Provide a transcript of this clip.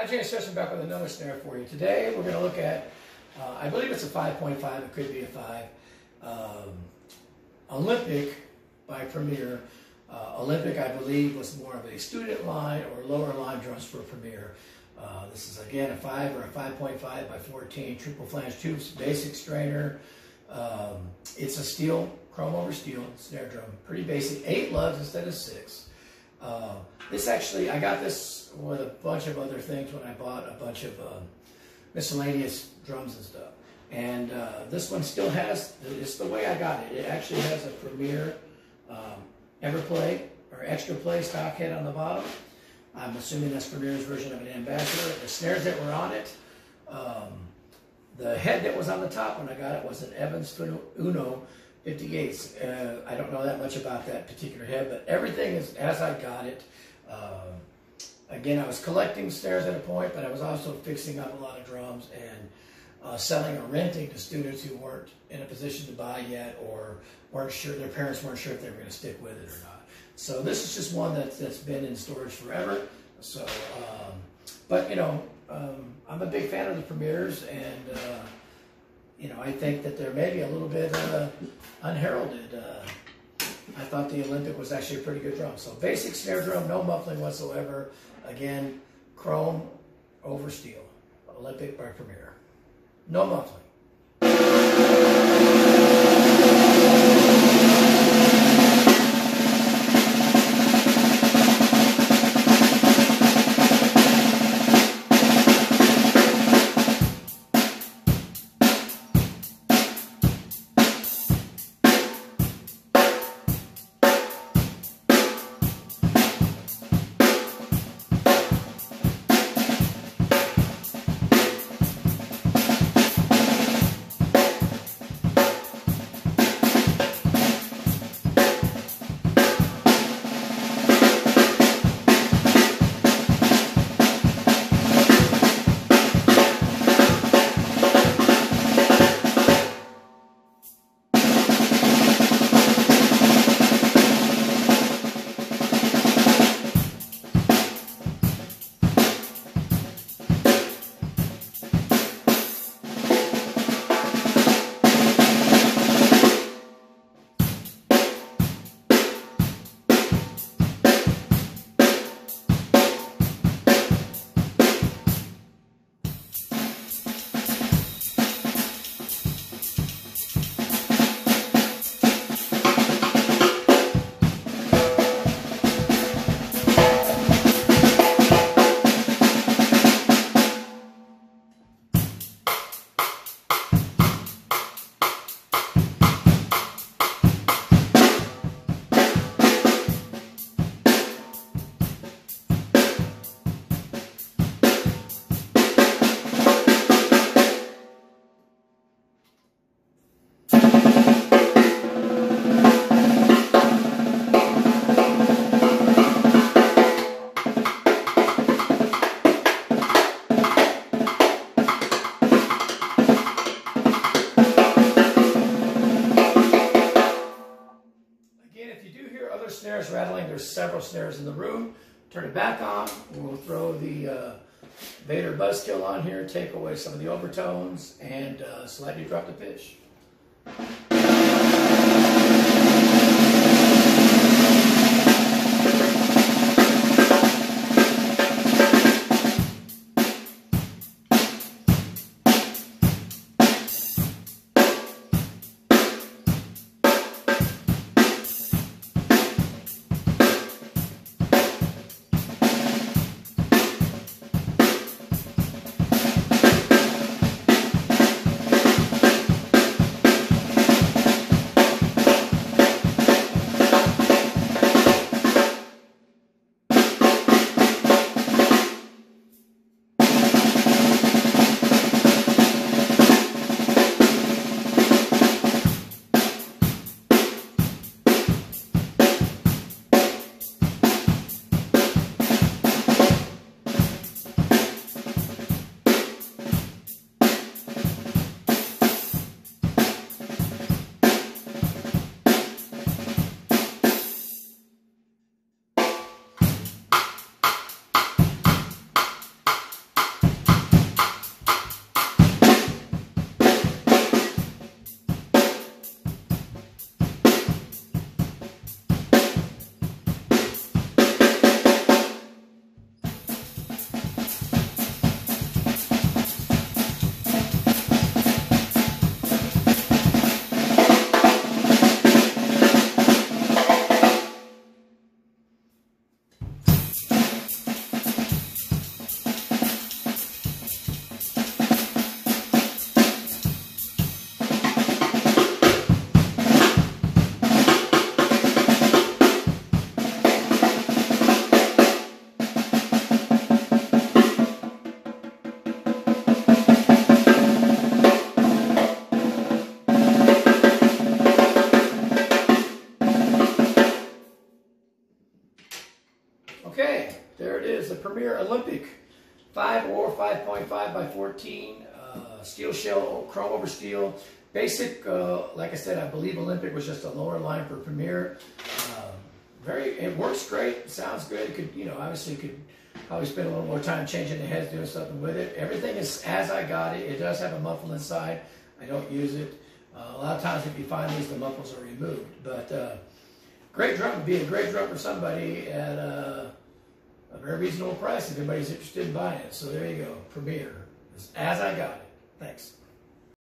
Hi, James Harrison back with another snare for you. Today we're going to look at, uh, I believe it's a 5.5, it could be a 5, um, Olympic by Premier. Uh, Olympic, I believe, was more of a student line or lower line drums for Premier. Uh, this is again a 5 or a 5.5 by 14, triple flange tubes, basic strainer. Um, it's a steel, chrome over steel snare drum, pretty basic, eight lugs instead of six. Uh, this actually, I got this with a bunch of other things when I bought a bunch of um, miscellaneous drums and stuff. And uh, this one still has, it's the way I got it. It actually has a Premier um, Everplay or Extra Play stock head on the bottom. I'm assuming that's Premier's version of an Ambassador. The snares that were on it, um, the head that was on the top when I got it was an Evans Uno 58s. Uh, I don't know that much about that particular head, but everything is as I got it. Um, again, I was collecting snares at a point, but I was also fixing up a lot of drums and uh, selling or renting to students who weren't in a position to buy yet or weren't sure, their parents weren't sure if they were going to stick with it or not. So this is just one that's, that's been in storage forever. So, um, but you know, um, I'm a big fan of the Premiers and uh, you know, I think that they're maybe a little bit uh, unheralded. Uh, I thought the Olympic was actually a pretty good drum. So basic snare drum, no muffling whatsoever. Again, chrome over steel. Olympic by Premier. No muffling. Snares in the room. Turn it back on. We'll throw the uh, Vater Buzzkill on here, take away some of the overtones, and uh, slightly drop the pitch. 5 or 5.5 by 14, uh, steel shell, chrome over steel. Basic, uh, like I said, I believe Olympic was just a lower line for Premier. Um, very, it works great. It sounds good. It could, you know, obviously could probably spend a little more time changing the heads, doing something with it. Everything is as I got it. It does have a muffle inside. I don't use it. Uh, a lot of times, if you find these, the muffles are removed. But uh, great drum would be a great drum for somebody at uh, a very reasonable price if anybody's interested in buying it. So there you go, Premier. As I got it. Thanks.